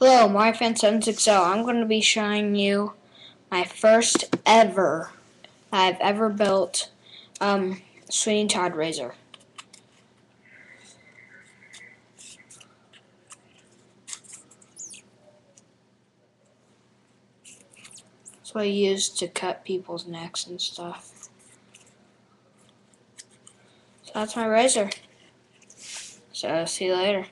Hello, MarioFan760. I'm going to be showing you my first ever I've ever built um, Sweeney Todd razor. That's what I use to cut people's necks and stuff. So that's my razor. So see you later.